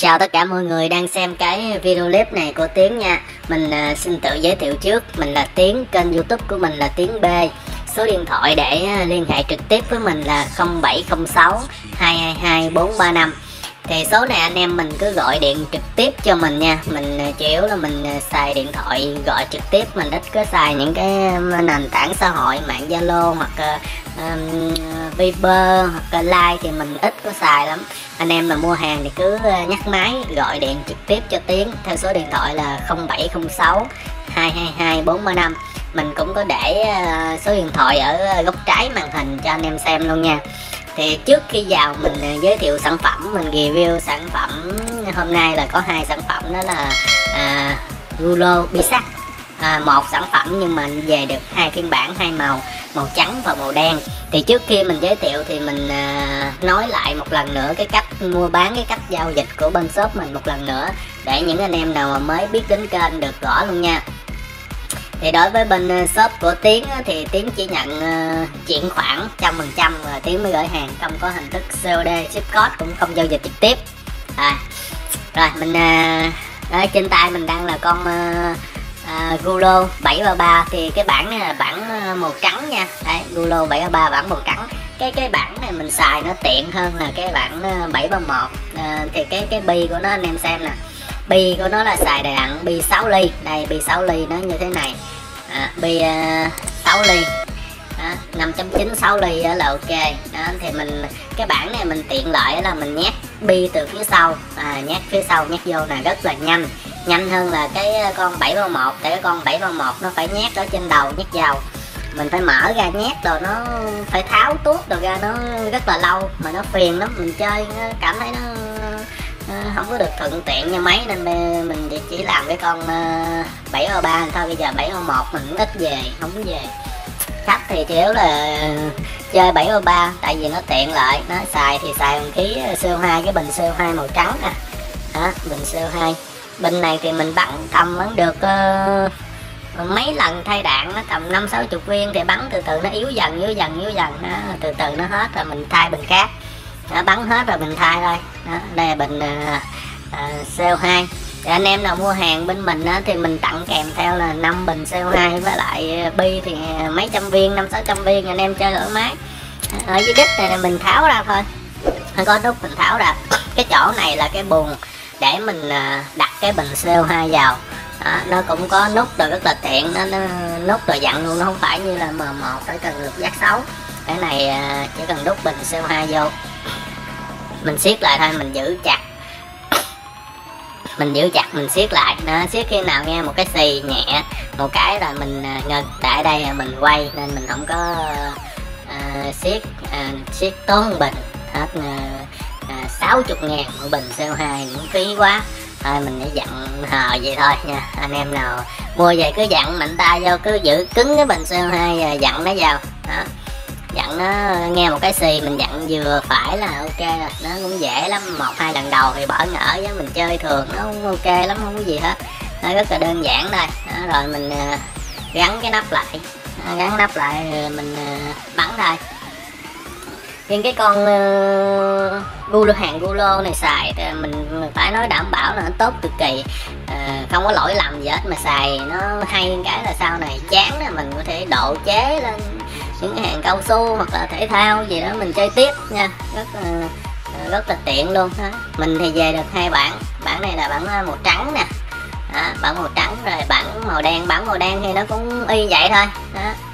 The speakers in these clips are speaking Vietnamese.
Chào tất cả mọi người đang xem cái video clip này của Tiến nha. Mình uh, xin tự giới thiệu trước. Mình là Tiến, kênh youtube của mình là Tiến B. Số điện thoại để uh, liên hệ trực tiếp với mình là 0706 222 435 thì số này anh em mình cứ gọi điện trực tiếp cho mình nha. Mình uh, chủ yếu là mình xài điện thoại gọi trực tiếp. Mình ít có xài những cái nền tảng xã hội mạng zalo hoặc um, Viber hoặc là thì mình ít có xài lắm. Anh em mà mua hàng thì cứ ờ, nhắc máy gọi điện trực tiếp cho Tiến theo số điện thoại là 0706 222 435 mình cũng có để ờ, số điện thoại ở góc trái màn hình cho anh em xem luôn nha. Thì trước khi vào mình ờ, giới thiệu sản phẩm mình review sản phẩm hôm nay là có hai sản phẩm đó là à, Rulo Bisac à, một sản phẩm nhưng mà về được hai phiên bản hai màu màu trắng và màu đen. Thì trước khi mình giới thiệu thì mình à, nói lại một lần nữa cái cách mua bán cái cách giao dịch của bên shop mình một lần nữa để những anh em nào mà mới biết đến kênh được rõ luôn nha. Thì đối với bên à, shop của tiến thì tiến chỉ nhận à, chuyển khoản trăm phần trăm và tiến mới gửi hàng không có hình thức COD ship code cũng không giao dịch trực tiếp. À, rồi mình uh, trên tay mình đang là con uh, Gulo 733 thì cái bản này là bản à, màu trắng nha. Đấy Gulo 733 bản màu trắng. Cái cái bản này mình xài nó tiện hơn là cái bản 731 à, à, thì cái cái bi của nó anh em xem nè. Bi của nó là xài đạn bi 6 ly. Đây bi 6 ly nó như thế này. À, bi à, uh, 6 ly. À, 5.96 ly là ok. Đó, thì mình cái bản này mình tiện lợi là mình nhét bi từ phía sau. À, nhét phía sau nhét vô là rất là nhanh nhanh hơn là cái ờ, con 731 tại cái con 731 nó phải nhét ở trên đầu nhét vào. Mình phải mở ra nhét rồi nó phải tháo tuốt rồi ra nó rất là lâu, mà nó phiền lắm. Mình chơi nó cảm thấy nó không có được thuận tiện như máy nên mình chỉ làm cái con ờ, 703 thôi. Bây giờ 701 mình ít về, không về. Khách thì chủ yếu là chơi 703 tại vì nó tiện lợi. Nó xài thì xài bằng khí CO2 cái bình CO2 màu trắng nè. Đó, bình CO2 bình này thì mình bắn cầm vẫn được uh, mấy lần thay đạn nó tầm năm sáu chục viên thì bắn từ từ nó yếu dần yếu dần yếu dần đó, từ từ nó hết rồi mình thay bình khác. Nó bắn hết rồi mình thay thôi. Đó, đây là bình uh, uh, CO2 thì anh em nào mua hàng bên mình á, thì mình tặng kèm theo là 5 bình CO2 với lại ờ, bi thì ờ, mấy trăm viên năm sáu trăm viên anh em chơi thoải mái. Ở dưới đít này mình tháo ra thôi. Có nút mình tháo ra. Cái chỗ này là cái buồn để mình ờ, đặt cái bình CO2 vào. Đó, nó cũng có nút rồi rất là tiện nó, nó nút rồi dặn luôn nó không phải như là M1 phải cần lực giác 6 cái này ờ, chỉ cần đút bình CO2 vô. Mình siết lại thôi mình giữ chặt. Mình giữ chặt mình siết lại. Nó siết khi nào nghe một cái xì nhẹ một cái là mình ờ, à, ngừng tại đây mình quay nên mình không có uh, siết uh, siết tốn bình. Hết uh, à, 60 ngàn một bình CO2 cũng phí quá. Thôi mình để dặn hờ vậy thôi nha. Anh em nào mua về cứ dặn mạnh tay vô cứ giữ cứng cái bình CO2 à, dặn nó vào. Đó. Dặn nó nghe một cái xì mình dặn vừa phải là ok rồi. Nó cũng dễ lắm. Một hai lần đầu thì bỏ ngỡ với mình chơi thường nó cũng ok lắm không có gì hết. Nó rất là đơn giản thôi. Đó, rồi mình à, gắn cái nắp lại. Gắn nắp lại à, mình bắn thôi nhưng cái con ờ, uh, gulo hàng gulo này xài thì mình phải nói đảm bảo là nó tốt cực kỳ. Uh, không có lỗi lầm gì hết mà xài nó hay cái là sau này chán là mình có thể độ chế lên những cái hàng cao su hoặc là thể thao gì đó mình chơi tiếp nha. Rất uh, rất là tiện luôn ha. Mình thì về được hai bản bản này là bản màu trắng nè. Đó, bản màu trắng rồi bản màu đen. Bản màu đen thì nó cũng y vậy thôi. Đó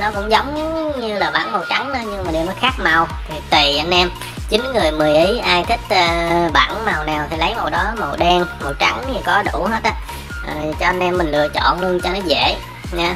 nó cũng giống như là bản màu trắng đó nhưng mà đều nó khác màu. Thì tùy anh em. Chín người mười ý ai thích uh, bản màu nào thì lấy màu đó màu đen màu trắng thì có đủ hết á. À, cho anh em mình lựa chọn luôn cho nó dễ nha.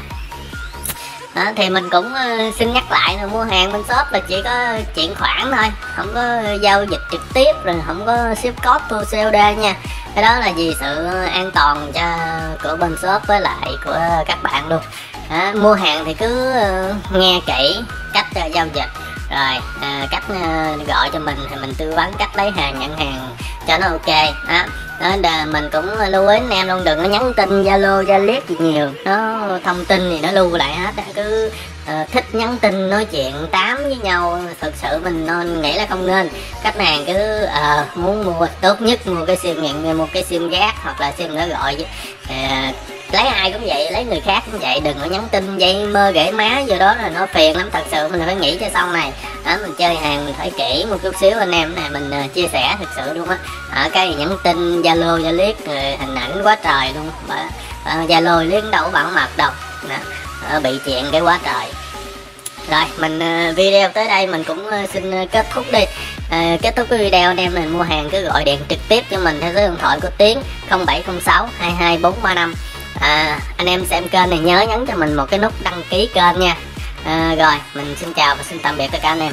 Đó, thì mình cũng uh, xin nhắc lại là mua hàng bên shop là chỉ có chuyển khoản thôi không có giao dịch trực tiếp rồi không có ship code thu COD nha. Cái đó là vì sự an toàn cho của bên shop với lại của các bạn luôn à, mua hàng thì cứ uh, nghe kỹ cách uh, giao dịch. Rồi à, cách uh, gọi cho mình thì mình tư vấn cách lấy hàng nhận hàng cho nó ok. Đó. Đó là mình cũng lưu ý anh em luôn đừng có nhắn tin zalo zalo gì nhiều. Nó thông tin thì nó lưu lại hết. Cứ uh, thích nhắn tin nói chuyện tám với nhau thực sự mình nên nghĩ là không nên. Khách hàng cứ uh, muốn mua tốt nhất mua cái sim nhận mua cái sim rác hoặc là sim nó gọi uh, lấy ai cũng vậy lấy người khác cũng vậy đừng có nhắn tin dây mơ gãy má vô đó là nó phiền lắm. Thật sự mình phải nghĩ cho xong này. Đó, mình chơi hàng mình phải kỹ một chút xíu anh em. Này mình uh, chia sẻ thật sự luôn á. Ở cái nhắn tin zalo zalo ờ, hình ảnh quá trời luôn. Ờ, zalo uh, liếc đâu bảo mật đâu. Đó, bị chuyện cái quá trời. Rồi mình uh, video tới đây mình cũng uh, xin uh, kết thúc đi. À, kết thúc cái video anh em mình mua hàng cứ gọi điện trực tiếp cho mình theo số điện thoại của tiến 0706 22435 à, anh em xem kênh này nhớ nhấn cho mình một cái nút đăng ký kênh nha. À, rồi mình xin chào và xin tạm biệt tất cả anh em.